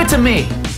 Give it to me.